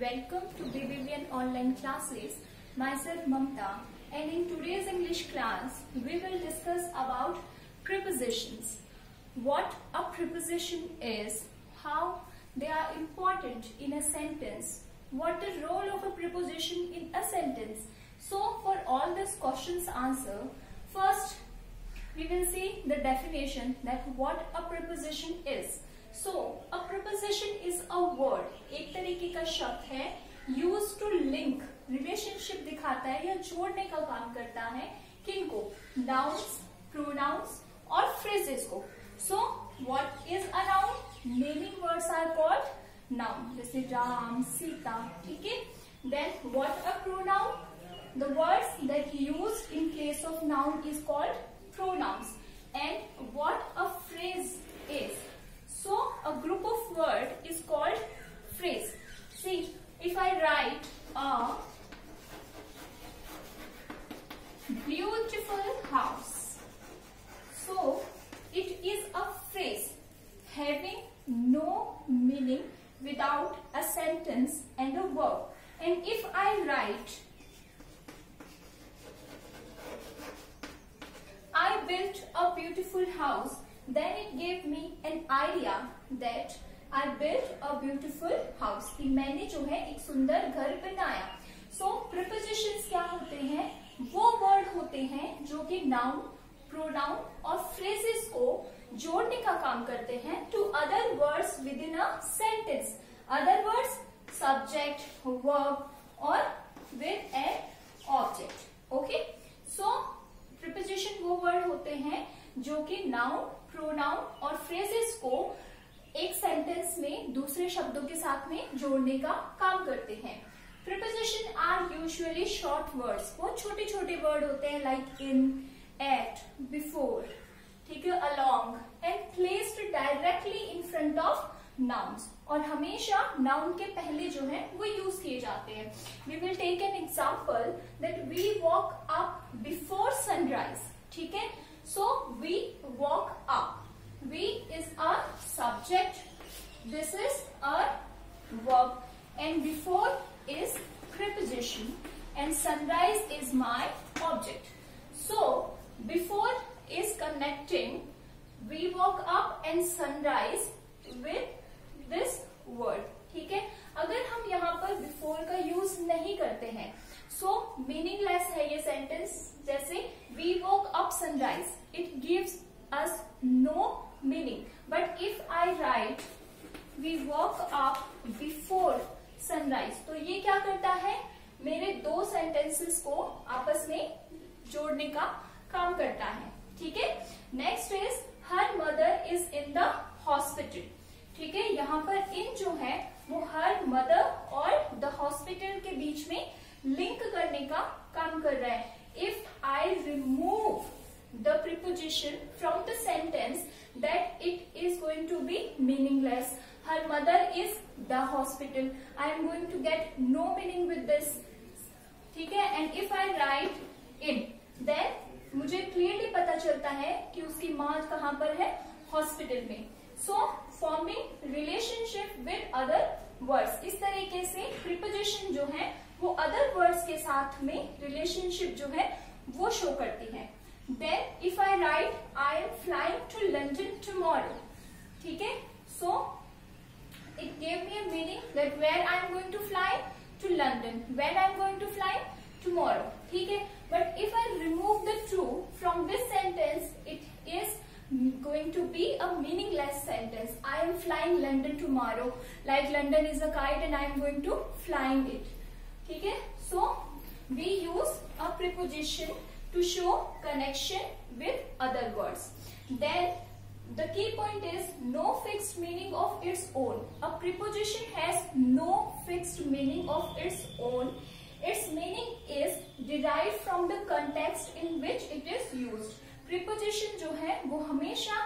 welcome to BBVN online classes. Myself Mamta and in today's English class we will discuss about prepositions. What a preposition is, how they are important in a sentence, what the role of a preposition in a sentence. So for all these questions answer, first we will see the definition that what a preposition is. So a preposition is a word एक तरीके का शब्द है use to link relationship दिखाता है या जोड़ने का काम करता है किनको नाउंस प्रोनाउंस और फ्रेजेस को। So what is around noun naming words are called noun जैसे राम, सीता, ठीक है? Then what a pronoun the words that use in case of noun is called without a sentence and a verb. And if I write I built a beautiful house then it gave me an idea that I built a beautiful house कि मैंने जो है एक सुंदर घर बनाया so, prepositions क्या होते हैं वो वर्ड होते हैं जो कि नाउन प्रोनाउन और फ्रेजेस को जोड़ने का काम करते हैं to other words within a sentence other words subject verb और with an object okay so preposition वो वर्ड होते हैं जो कि नाउन प्रोनाउन और फ्रेजेस को एक सेंटेंस में दूसरे शब्दों के साथ में जोड़ने का काम करते हैं। Preposition are usually short words वो छोटे छोटे वर्ड होते हैं लाइक इन एट बिफोर ठीक है? Placed directly in front of nouns और हमेशा नाउन के पहले जो है, वो यूज़ किए जाते हैं। We will take an example that we walk up before sunrise ठीक है? So we walk up we is are subject this is are work and before is preposition and sunrise is my object so before is connecting We walk up and sunrise with this word. ठीक है? अगर हम यहाँ पर before का use नहीं करते हैं सो मीनिंगलेस है ये सेंटेंस जैसे we walk up sunrise it gives us no meaning but if I write we walk up before sunrise तो ये क्या करता है? मेरे दो सेंटेंसेस को आपस में जोड़ने का काम करता है, ठीक है? Next is her mother is in the hospital ठीक है? यहाँ पर इन जो है, वो हर मदर और द हॉस्पिटल के बीच में लिंक करने का काम कर रहा है। If I remove the preposition from the sentence that it is going to be meaningless her mother is the hospital I am going to get no meaning with this ठीक है? And if I write in then मुझे clearly पता चलता है कि उसकी माँ कहाँ पर है? हॉस्पिटल में। So forming relationship with other words इस तरीके से प्रिपोजिशन जो है, वो अदर वर्ड्स के साथ में रिलेशनशिप जो है, वो शो करती है। Then if I write I am flying to London tomorrow ठीक है? So it gave me a meaning that where I am going to fly to London when I am going to fly tomorrow ठीक है? going to be a meaningless sentence. I am flying London tomorrow. Like London is a kite and I am going to flying it. ठीक है so we use a preposition to show connection with other words then the key point is no fixed meaning of its own a preposition has no fixed meaning of its own its meaning is derived from the context in which it is used preposition जो है वो हमेशा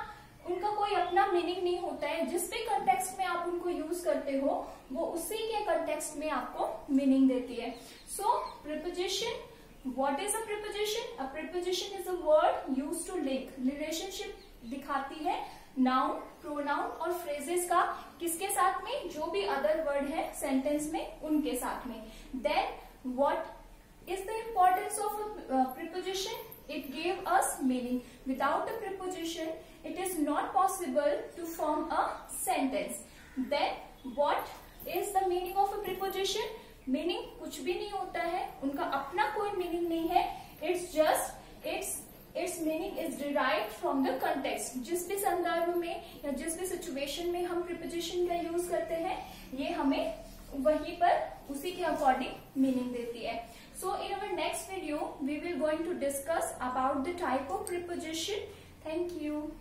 उनका कोई अपना meaning नहीं होता है। जिस भी कंटेक्स्ट में आप उनको यूज़ करते हो, वो उसी के कंटेक्स्ट में आपको मीनिंग देती है। So preposition what is a preposition a preposition is a word use to link relationship दिखाती है। नाउन प्रोनाउन और फ्रेजेस का किसके साथ में? जो भी अदर वर्ड है सेंटेंस में, उनके साथ में। Then what is the importance of preposition it gave us meaning without a preposition it is not possible to form a sentence then what is the meaning of a preposition meaning कुछ भी नहीं होता है. उनका अपना कोई meaning नहीं है. It's just it's it's meaning is derive from the context जिस भी संदर्भ में या जिस भी सिचुएशन में हम प्रिपोजिशन का यूज़ करते हैं, ये हमें वहीं पर उसी के अकॉर्डिंग मीनिंग देती है. So in our next video, we will going to discuss about the type of preposition. Thank you.